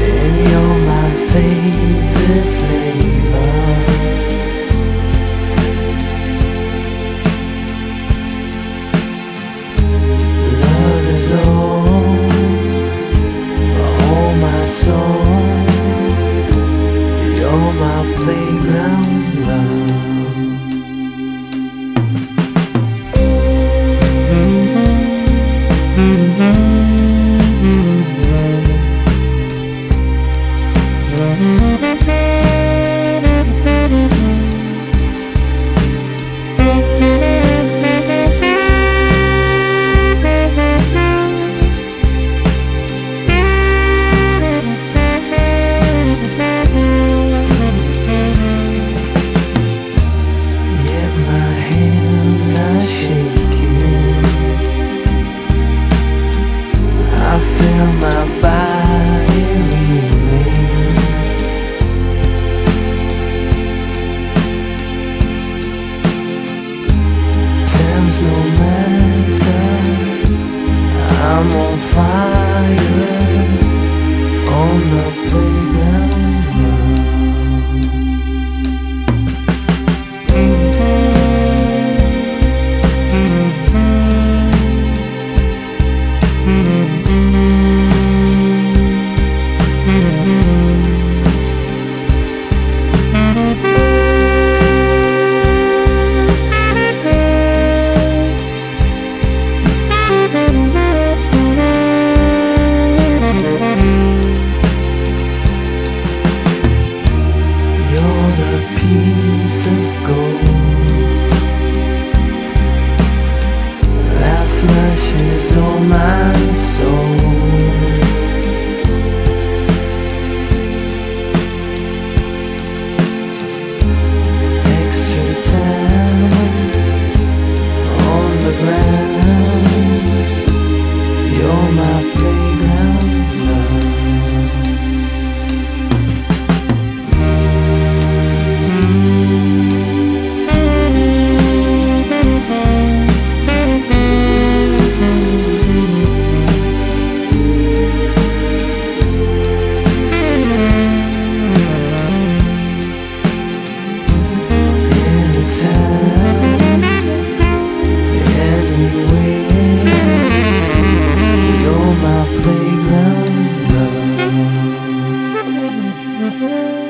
and you're my favorite flavor. Love is all, all my soul. You're my playground love. Yet matter. That flushes all my soul. Mm-hmm.